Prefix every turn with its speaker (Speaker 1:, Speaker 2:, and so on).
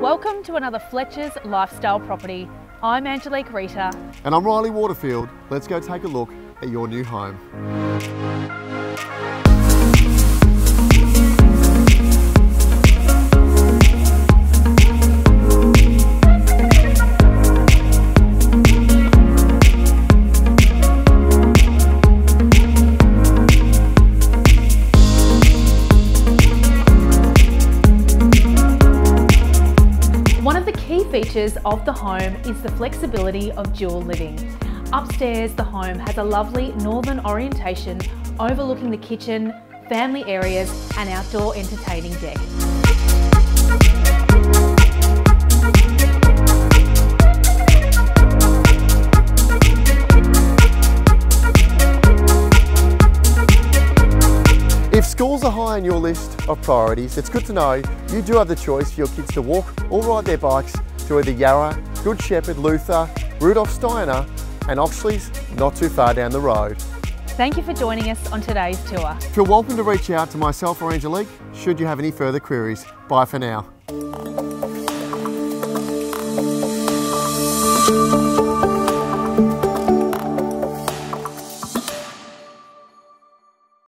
Speaker 1: Welcome to another Fletcher's Lifestyle Property. I'm Angelique Rita.
Speaker 2: And I'm Reilly Waterfield. Let's go take a look at your new home.
Speaker 1: Key features of the home is the flexibility of dual living. Upstairs, the home has a lovely northern orientation overlooking the kitchen, family areas and outdoor entertaining deck.
Speaker 2: Schools are high on your list of priorities, it's good to know you do have the choice for your kids to walk or ride their bikes to either Yarra, Good Shepherd, Luther, Rudolf Steiner and Oxley's not too far down the road.
Speaker 1: Thank you for joining us on today's tour.
Speaker 2: Feel welcome to reach out to myself or Angelique should you have any further queries. Bye for now.